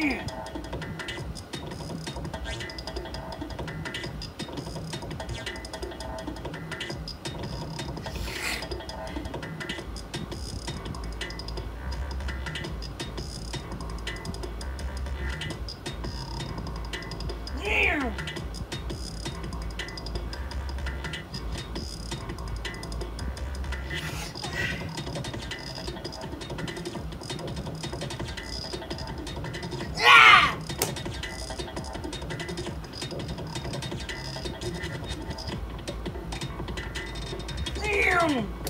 man. Damn!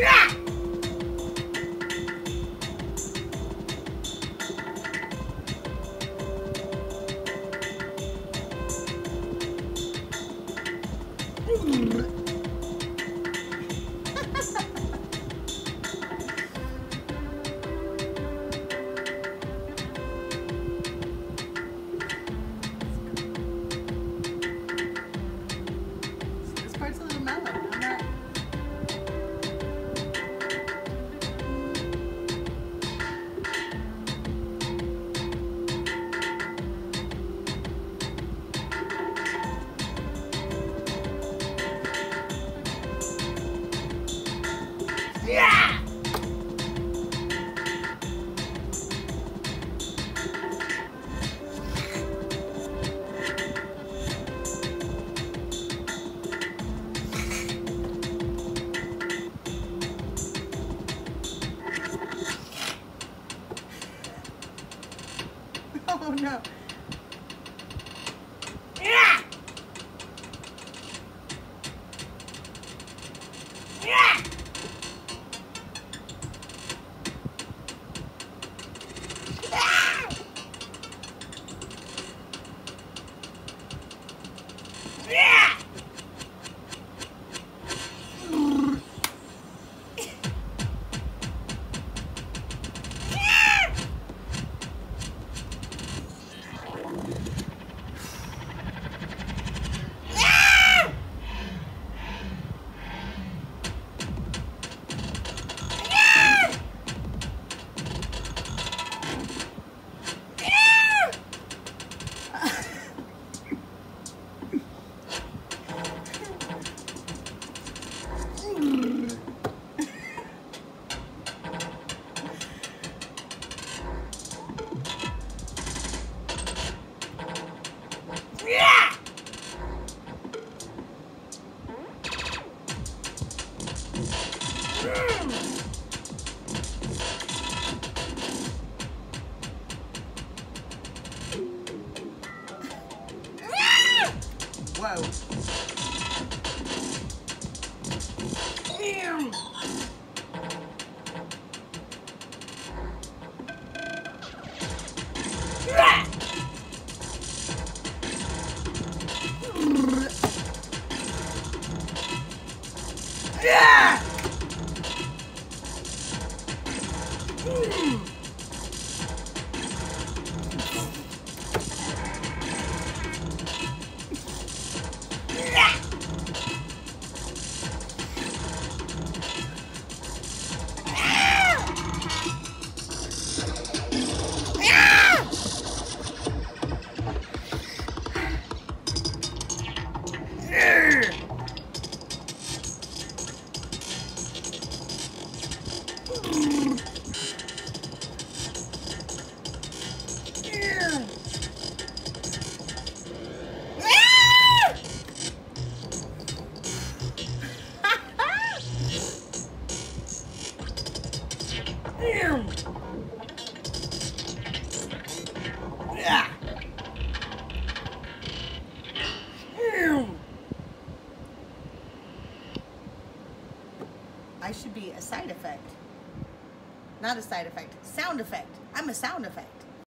This Oh no. Whoa. I should be a side effect. Not a side effect. Sound effect. I'm a sound effect.